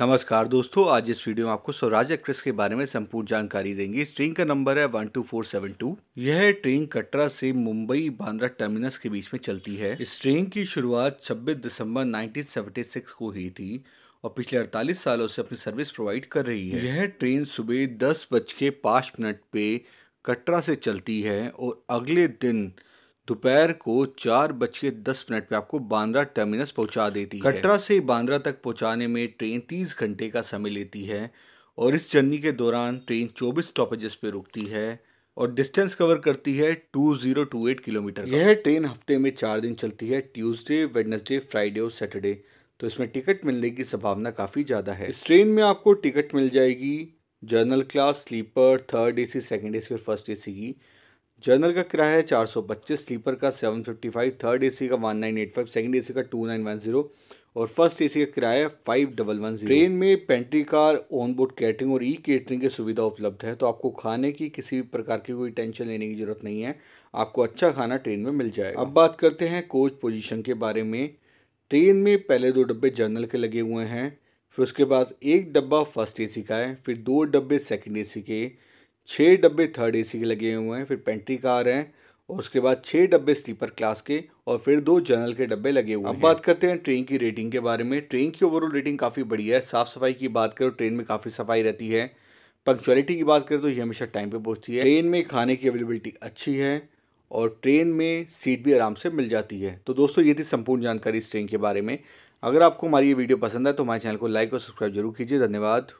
नमस्कार दोस्तों, आज इस वीडियो में आपको स्वराज एक्सप्रेस के बारे में संपूर्ण जानकारी देंगे। इस ट्रेन का नंबर है one two four seven two. यह ट्रेन कटरा से मुंबई बांद्रा टर्मिनस के बीच में चलती है। इस ट्रेन की शुरुआत 26 दिसंबर 1976 को हुई थी और पिछले 48 सालों से अपनी सर्विस प्रोवाइड कर रही है। यह ट्रेन सुबह दस बज के मिनट पे कटरा से चलती है और अगले दिन दोपहर को चार बज के दस मिनट पे आपको बांद्रा टर्मिनस पहुँचा देती है। कटरा से बांद्रा तक पहुँचाने में ट्रेन तीस घंटे का समय लेती है और इस जर्नी के दौरान ट्रेन चौबीस स्टॉपेजेस पे रुकती है और डिस्टेंस कवर करती है 2028 किलोमीटर यह ट्रेन हफ़्ते में चार दिन चलती है ट्यूसडे वेडनेसडे फ्राइडे और सैटरडे। तो इसमें टिकट मिलने की संभावना काफ़ी ज़्यादा है। इस ट्रेन में आपको टिकट मिल जाएगी general class sleeper third AC second AC और फ़र्स्ट एसी की। जर्नल का किराया है चार सौ पच्चीस स्लीपर का seven fifty five third AC का one nine eight five second A C का टू नाइन वन ज़ीरो और फ़र्स्ट एसी का किराया five double one zero. Train में pantry car on board catering और ई केटरिंग की सुविधा उपलब्ध है तो आपको खाने की किसी भी प्रकार की कोई टेंशन लेने की ज़रूरत नहीं है आपको अच्छा खाना ट्रेन में मिल जाएगा। अब बात करते हैं कोच पोजीशन के बारे में। ट्रेन में पहले दो डब्बे जर्नल के लगे हुए हैं फिर उसके बाद एक डब्बा फ़र्स्ट एसी का है फिर दो डब्बे सेकंड एसी के। छः डब्बे थर्ड एसी के लगे हुए हैं फिर पेंट्री कार हैं और उसके बाद छः डब्बे स्लीपर क्लास के और फिर दो जनरल के डब्बे लगे हुए हैं। अब बात करते हैं ट्रेन की रेटिंग के बारे में। ट्रेन की ओवरऑल रेटिंग काफ़ी बढ़िया है। साफ़ सफ़ाई की बात करो ट्रेन में काफ़ी सफ़ाई रहती है। पंक्चुअलिटी की बात करें तो ये हमेशा टाइम पे पहुँचती है। ट्रेन में खाने की अवेलेबिलिटी अच्छी है और ट्रेन में सीट भी आराम से मिल जाती है। तो दोस्तों ये थी संपूर्ण जानकारी इस ट्रेन के बारे में। अगर आपको हमारी ये वीडियो पसंद है तो हमारे चैनल को लाइक और सब्सक्राइब ज़रूर कीजिए। धन्यवाद।